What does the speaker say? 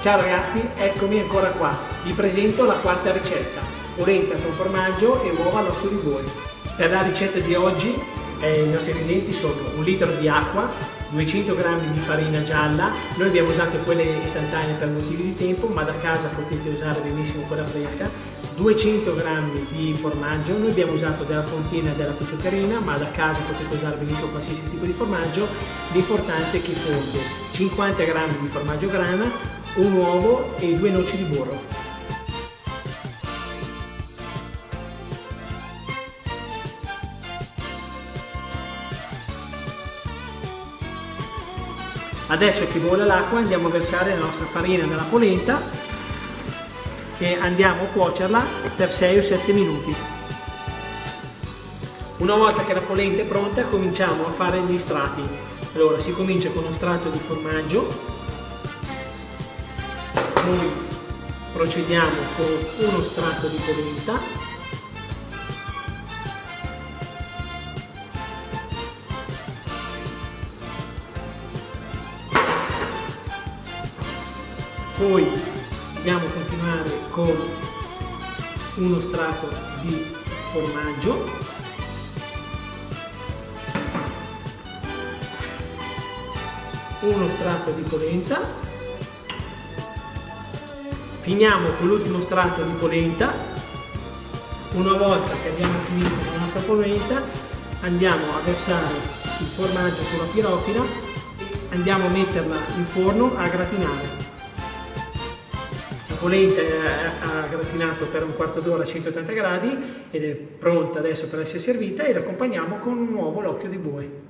Ciao ragazzi, eccomi ancora qua. Vi presento la quarta ricetta, polenta con formaggio e uova all'occhio di bue. Per la ricetta di oggi eh, i nostri ingredienti sono un litro di acqua, 200 g di farina gialla, noi abbiamo usato quelle istantanee per motivi di tempo, ma da casa potete usare benissimo quella fresca, 200 g di formaggio, noi abbiamo usato della fontina e della cuccioccherina, ma da casa potete usare benissimo qualsiasi tipo di formaggio, l'importante è che fonde 50 g di formaggio grana, un uovo e due noci di burro. Adesso che vuole l'acqua andiamo a versare la nostra farina nella polenta e andiamo a cuocerla per 6 o 7 minuti. Una volta che la polenta è pronta cominciamo a fare gli strati. Allora si comincia con uno strato di formaggio noi procediamo con uno strato di polenta poi dobbiamo continuare con uno strato di formaggio. Uno strato di polenta finiamo con l'ultimo strato di polenta. Una volta che abbiamo finito la nostra polenta andiamo a versare il formaggio sulla pirofila. Andiamo a metterla in forno a gratinare. La polenta ha gratinato per un quarto d'ora a 180 gradi ed è pronta adesso per essere servita e l'accompagniamo con un uovo l'occhio di bue